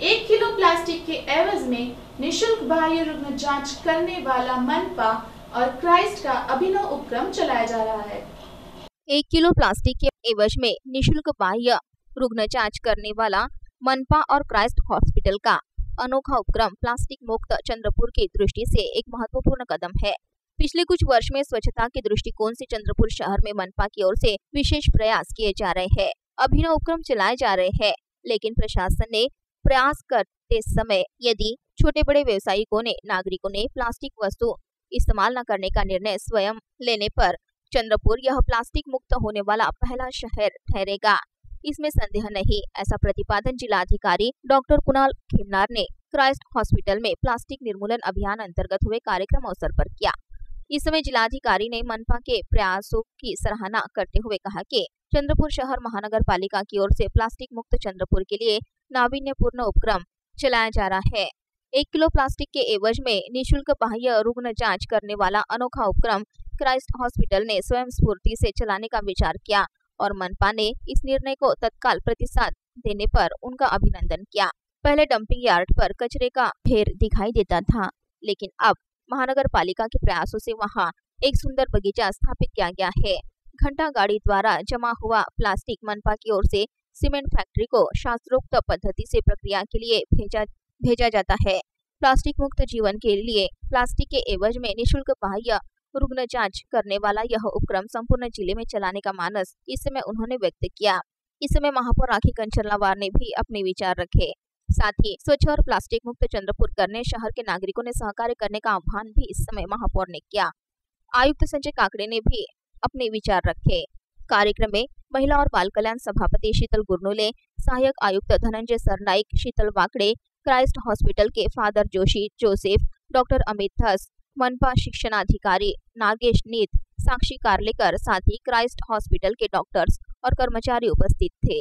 एक kilo plastic के एवज में निशुल्क बाह्य रुग्ण जाँच करने वाला मनपा और क्राइस्ट का अभिनव उपक्रम चलाया जा रहा है। एक किलो प्लास्टिक के एवज में निशुल्क बाह्य रुग्ण जाँच करने वाला मनपा और क्राइस्ट हॉस्पिटल का अनोखा उपक्रम प्लास्टिक मुक्त चंद्रपुर की दृष्टि से एक महत्वपूर्ण कदम है। पिछले कुछ वर्ष में स्वच्छता के दृष्टिकोण से चंद्रपुर शहर में मनपा की ओर से विशेष प्रयास किए जा रहे हैं। अभिनव उपक्रम चलाए जा रहे हैं, लेकिन प्रशासन ने प्रयास करते समय यदि छोटे बड़े व्यवसायिकों ने, नागरिकों ने प्लास्टिक वस्तु इस्तेमाल न करने का निर्णय स्वयं लेने पर चंद्रपुर यह प्लास्टिक मुक्त होने वाला पहला शहर ठहरेगा। इसमें संदेह नहीं, ऐसा प्रतिपादन जिलाधिकारी डॉक्टर कुणाल खेमनार ने क्राइस्ट हॉस्पिटल में प्लास्टिक निर्मूलन अभियान अंतर्गत हुए कार्यक्रम अवसर पर किया। इस समय जिलाधिकारी ने मनपा के प्रयासों की सराहना करते हुए कहा कि चंद्रपुर शहर महानगर पालिका की ओर से प्लास्टिक मुक्त चंद्रपुर के लिए नावीन्यपूर्ण उपक्रम चलाया जा रहा है। एक किलो प्लास्टिक के एवज में निशुल्क बाह्य रुग्ण जाँच करने वाला अनोखा उपक्रम क्राइस्ट हॉस्पिटल ने स्वयं स्फूर्ति से चलाने का विचार किया और मनपा ने इस निर्णय को तत्काल प्रतिसाद देने पर उनका अभिनंदन किया। पहले डंपिंग यार्ड पर कचरे का ढेर दिखाई देता था, लेकिन अब महानगर पालिका के प्रयासों से वहाँ एक सुंदर बगीचा स्थापित किया गया है। घंटा गाड़ी द्वारा जमा हुआ प्लास्टिक मनपा की ओर से सीमेंट फैक्ट्री को शास्त्रोक्त पद्धति से प्रक्रिया के लिए भेजा भेजा जाता है। प्लास्टिक मुक्त जीवन के लिए प्लास्टिक के एवज में निशुल्क बाह्य रुग्ण जाँच करने वाला यह उपक्रम संपूर्ण ज़िले में चलाने का मानस इस समय उन्होंने व्यक्त किया। इस समय महापौर राखी कंचरलावार ने भी अपने विचार रखे। साथ ही स्वच्छ और प्लास्टिक मुक्त चंद्रपुर करने शहर के नागरिकों ने सहकार्य करने का आह्वान भी इस समय महापौर ने किया। आयुक्त संजय काकड़े ने भी अपने विचार रखे। कार्यक्रम में महिला और बाल कल्याण सभापति शीतल गुरनुले, सहायक आयुक्त धनंजय सरनाइक शीतल वाकड़े, क्राइस्ट हॉस्पिटल के father Joshi, Joseph, doctor Amit Dhas, मनपा शिक्षणाधिकारी नागेश नीत, साक्षी कार्लेकर, साथ ही क्राइस्ट हॉस्पिटल के डॉक्टर्स और कर्मचारी उपस्थित थे।